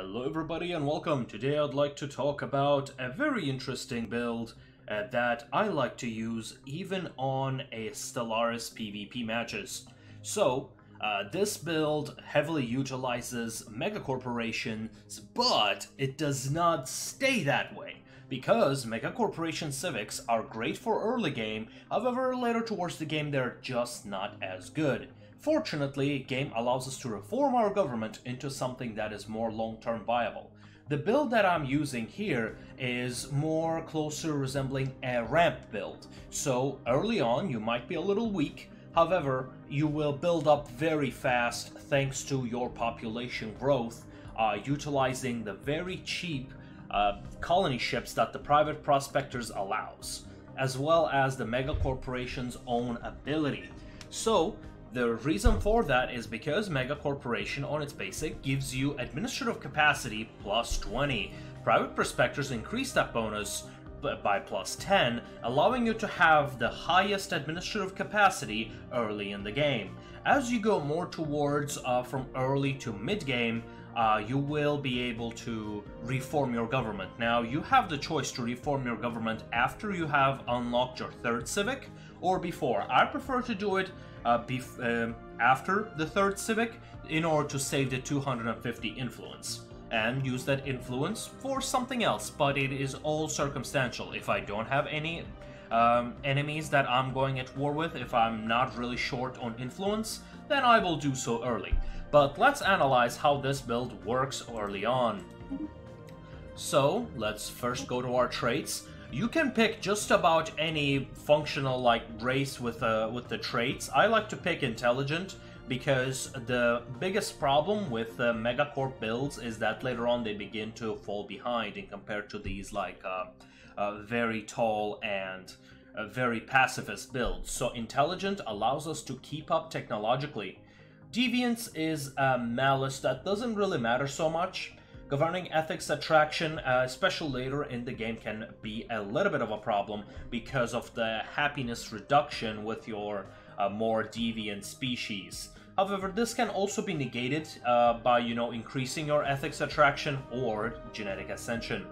Hello everybody and welcome. Today I'd like to talk about a very interesting build uh, that I like to use even on a Stellaris PvP matches. So, uh, this build heavily utilizes megacorporations, but it does not stay that way. Because megacorporation civics are great for early game, however later towards the game they're just not as good. Fortunately, game allows us to reform our government into something that is more long-term viable. The build that I'm using here is more closer resembling a ramp build. So early on you might be a little weak, however you will build up very fast thanks to your population growth, uh, utilizing the very cheap uh, colony ships that the private prospectors allows, as well as the mega corporation's own ability. So the reason for that is because Mega Corporation on its basic gives you administrative capacity plus 20. Private Prospectors increase that bonus by plus 10, allowing you to have the highest administrative capacity early in the game. As you go more towards uh, from early to mid-game, uh, you will be able to reform your government. Now, you have the choice to reform your government after you have unlocked your third civic or before. I prefer to do it uh, um, after the third civic in order to save the 250 influence and use that influence for something else, but it is all circumstantial. If I don't have any um, enemies that I'm going at war with, if I'm not really short on influence, then I will do so early. But let's analyze how this build works early on. So, let's first go to our traits. You can pick just about any functional like race with uh, with the traits. I like to pick intelligent because the biggest problem with uh, megacorp builds is that later on they begin to fall behind in compared to these like uh, uh, very tall and uh, very pacifist builds. So intelligent allows us to keep up technologically. Deviance is a malice that doesn't really matter so much. Governing ethics attraction, uh, especially later in the game, can be a little bit of a problem because of the happiness reduction with your uh, more deviant species. However, this can also be negated uh, by, you know, increasing your ethics attraction or genetic ascension.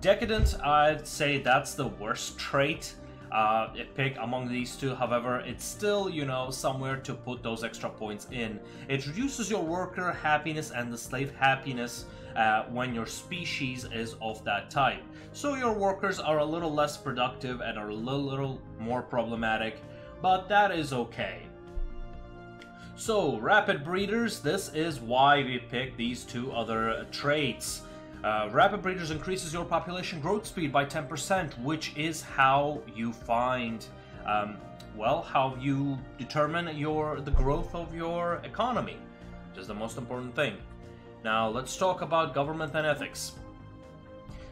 Decadent, I'd say that's the worst trait uh, pick among these two. However, it's still, you know, somewhere to put those extra points in. It reduces your worker happiness and the slave happiness uh, when your species is of that type. So your workers are a little less productive and are a little, little more problematic, but that is okay. So, rapid breeders, this is why we pick these two other traits. Uh, rapid breeders increases your population growth speed by 10%, which is how you find, um, well, how you determine your the growth of your economy, which is the most important thing. Now, let's talk about government and ethics.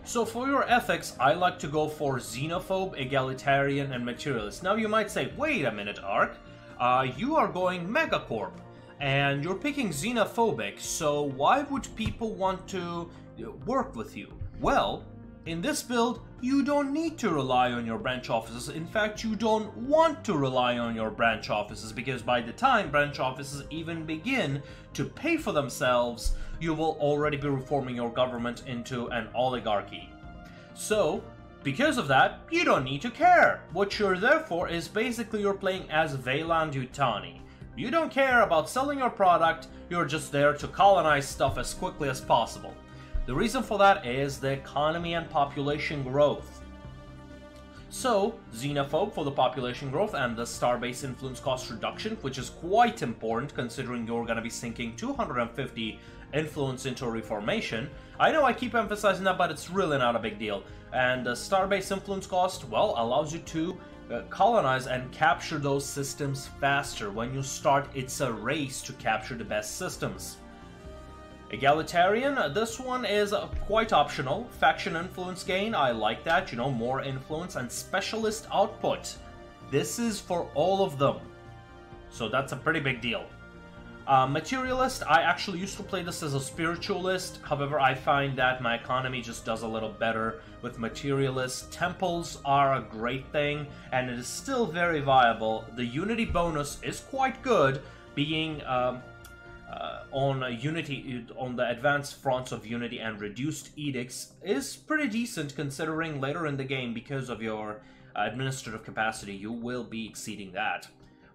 So for your ethics, I like to go for xenophobe, egalitarian, and materialist. Now you might say, wait a minute, Ark, uh, you are going megacorp, and you're picking xenophobic, so why would people want to work with you? Well, in this build, you don't need to rely on your branch offices. In fact, you don't want to rely on your branch offices because by the time branch offices even begin to pay for themselves, you will already be reforming your government into an oligarchy. So, because of that, you don't need to care. What you're there for is basically you're playing as Weyland-Yutani. You don't care about selling your product, you're just there to colonize stuff as quickly as possible. The reason for that is the economy and population growth. So, Xenophobe for the population growth and the Starbase influence cost reduction, which is quite important considering you're going to be sinking 250 influence into reformation. I know I keep emphasizing that, but it's really not a big deal. And the Starbase influence cost, well, allows you to uh, colonize and capture those systems faster. When you start, it's a race to capture the best systems. Egalitarian, this one is quite optional. Faction influence gain, I like that, you know, more influence, and specialist output. This is for all of them. So that's a pretty big deal. Uh, materialist, I actually used to play this as a spiritualist, however I find that my economy just does a little better with materialist. Temples are a great thing, and it is still very viable. The unity bonus is quite good, being um, uh, on Unity, on the advanced fronts of Unity and reduced edicts is pretty decent considering later in the game, because of your administrative capacity, you will be exceeding that.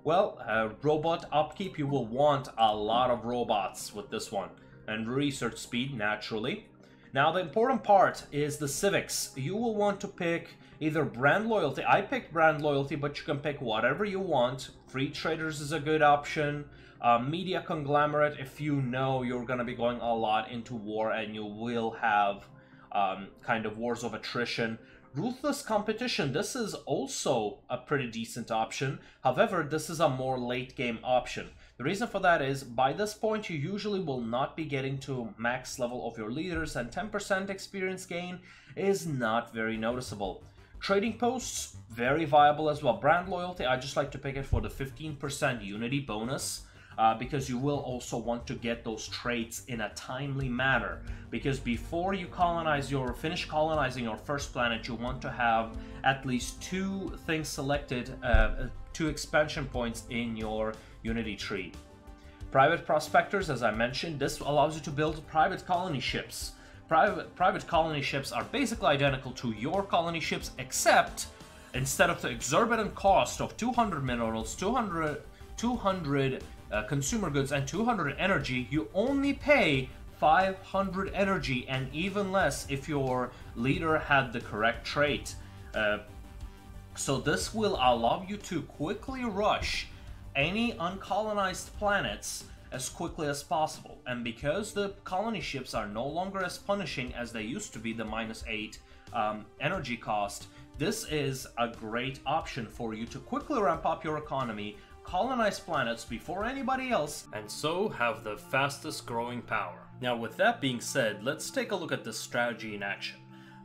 Well, uh, robot upkeep, you will want a lot of robots with this one. And research speed, naturally. Now, the important part is the civics. You will want to pick either brand loyalty. I picked brand loyalty, but you can pick whatever you want. Free traders is a good option. Uh, media conglomerate, if you know you're going to be going a lot into war and you will have um, kind of wars of attrition. Ruthless Competition, this is also a pretty decent option. However, this is a more late game option. The reason for that is, by this point you usually will not be getting to max level of your leaders and 10% experience gain is not very noticeable. Trading posts, very viable as well. Brand loyalty, I just like to pick it for the 15% unity bonus uh, because you will also want to get those traits in a timely manner. Because before you colonize your, finish colonizing your first planet, you want to have at least two things selected, uh, two expansion points in your Unity tree. Private prospectors, as I mentioned, this allows you to build private colony ships. Private, private colony ships are basically identical to your colony ships, except instead of the exorbitant cost of 200 minerals, 200, 200 uh, consumer goods and 200 energy, you only pay 500 energy and even less if your leader had the correct trait. Uh, so this will allow you to quickly rush any uncolonized planets as quickly as possible. And because the colony ships are no longer as punishing as they used to be, the minus 8 um, energy cost, this is a great option for you to quickly ramp up your economy colonize planets before anybody else, and so have the fastest growing power. Now with that being said, let's take a look at this strategy in action.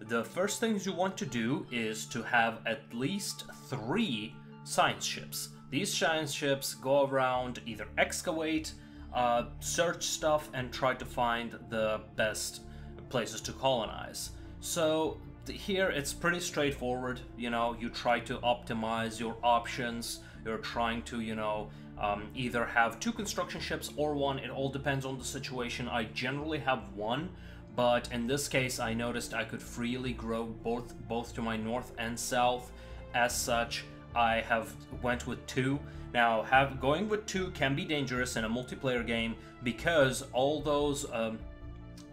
The first things you want to do is to have at least three science ships. These science ships go around, either excavate, uh, search stuff, and try to find the best places to colonize. So here it's pretty straightforward, you know, you try to optimize your options, you're trying to, you know, um, either have two construction ships or one. It all depends on the situation. I generally have one, but in this case, I noticed I could freely grow both both to my north and south. As such, I have went with two. Now, have going with two can be dangerous in a multiplayer game because all those um,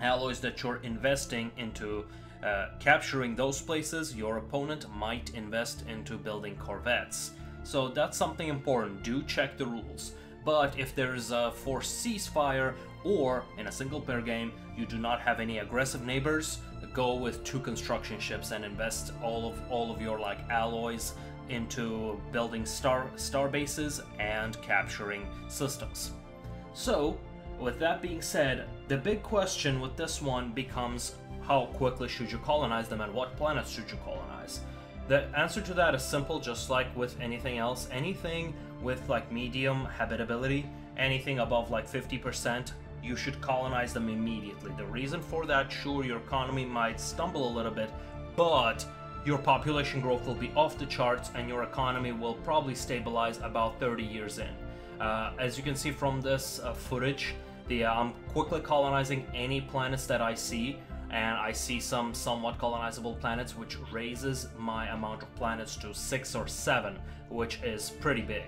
alloys that you're investing into uh, capturing those places, your opponent might invest into building corvettes. So that's something important, do check the rules. But if there's a forced ceasefire or in a single player game you do not have any aggressive neighbors, go with two construction ships and invest all of all of your like alloys into building star star bases and capturing systems. So, with that being said, the big question with this one becomes how quickly should you colonize them and what planets should you colonize? The answer to that is simple, just like with anything else. Anything with like medium habitability, anything above like 50%, you should colonize them immediately. The reason for that, sure, your economy might stumble a little bit, but your population growth will be off the charts and your economy will probably stabilize about 30 years in. Uh, as you can see from this uh, footage, the, uh, I'm quickly colonizing any planets that I see and I see some somewhat colonizable planets, which raises my amount of planets to 6 or 7, which is pretty big.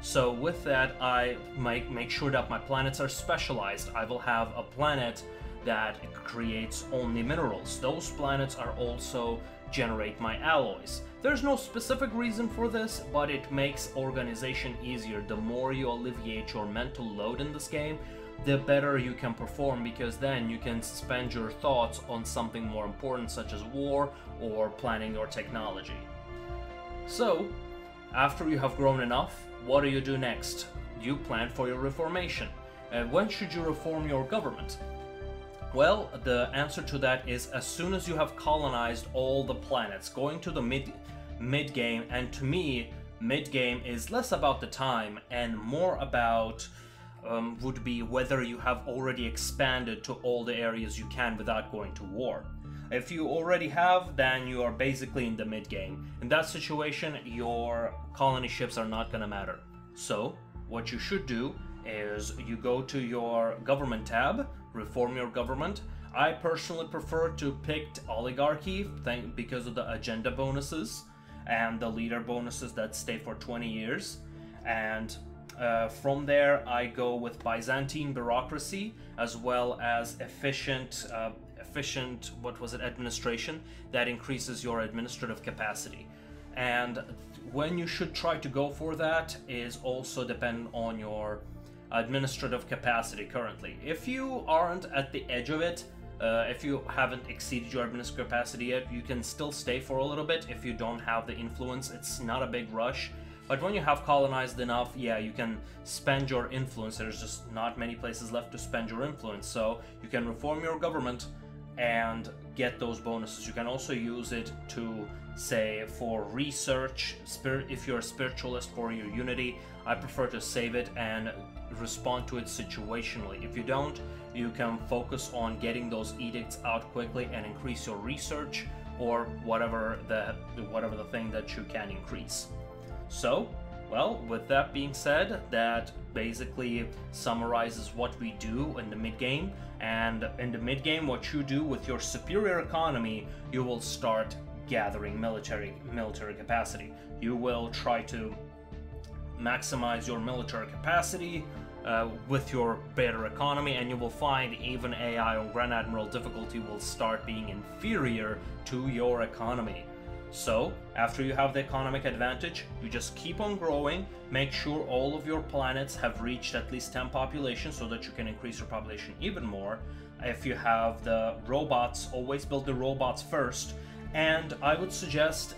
So with that, I make, make sure that my planets are specialized. I will have a planet that creates only minerals. Those planets are also generate my alloys. There's no specific reason for this, but it makes organization easier. The more you alleviate your mental load in this game, the better you can perform because then you can spend your thoughts on something more important such as war or planning your technology. So, after you have grown enough, what do you do next? You plan for your reformation. And when should you reform your government? Well, the answer to that is as soon as you have colonized all the planets, going to the mid mid game, and to me, mid game is less about the time and more about um, would be whether you have already expanded to all the areas you can without going to war. If you already have, then you are basically in the mid game. In that situation, your colony ships are not gonna matter. So, what you should do is you go to your government tab, reform your government. I personally prefer to pick oligarchy thank, because of the agenda bonuses and the leader bonuses that stay for 20 years. And uh, from there, I go with Byzantine bureaucracy as well as efficient, uh, efficient what was it, administration that increases your administrative capacity. And when you should try to go for that is also depend on your administrative capacity currently. If you aren't at the edge of it, uh, if you haven't exceeded your administrative capacity yet, you can still stay for a little bit if you don't have the influence. It's not a big rush. But when you have colonized enough, yeah, you can spend your influence. There's just not many places left to spend your influence. So you can reform your government and get those bonuses. You can also use it to say for research, spirit if you're a spiritualist for your unity, I prefer to save it and respond to it situationally. If you don't, you can focus on getting those edicts out quickly and increase your research or whatever the whatever the thing that you can increase. So, well, with that being said, that basically summarizes what we do in the mid game. And in the mid game, what you do with your superior economy, you will start gathering military military capacity. You will try to maximize your military capacity uh, with your better economy, and you will find even AI on Grand Admiral difficulty will start being inferior to your economy. So, after you have the economic advantage, you just keep on growing, make sure all of your planets have reached at least 10 population so that you can increase your population even more. If you have the robots, always build the robots first, and I would suggest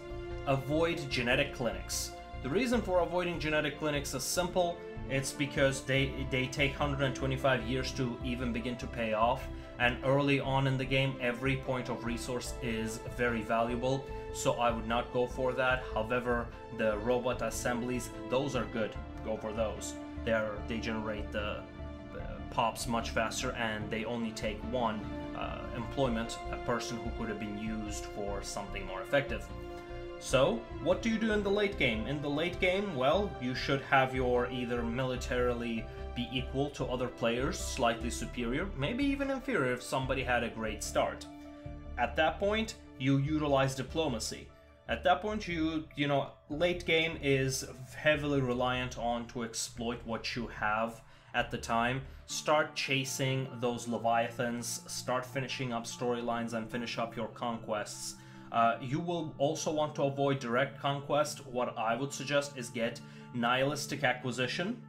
avoid genetic clinics. The reason for avoiding genetic clinics is simple. It's because they they take 125 years to even begin to pay off, and early on in the game, every point of resource is very valuable. So I would not go for that. However, the robot assemblies, those are good. Go for those. They're they generate the pops much faster, and they only take one uh, employment, a person who could have been used for something more effective. So, what do you do in the late game? In the late game, well, you should have your either militarily be equal to other players, slightly superior, maybe even inferior if somebody had a great start. At that point, you utilize diplomacy. At that point, you, you know, late game is heavily reliant on to exploit what you have at the time. Start chasing those leviathans, start finishing up storylines and finish up your conquests uh, you will also want to avoid direct conquest. What I would suggest is get nihilistic acquisition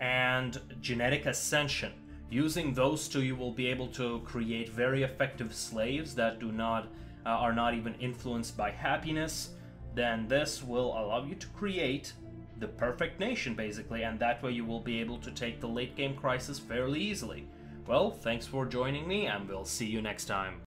and genetic ascension. Using those two, you will be able to create very effective slaves that do not uh, are not even influenced by happiness. Then this will allow you to create the perfect nation, basically, and that way you will be able to take the late game crisis fairly easily. Well, thanks for joining me, and we'll see you next time.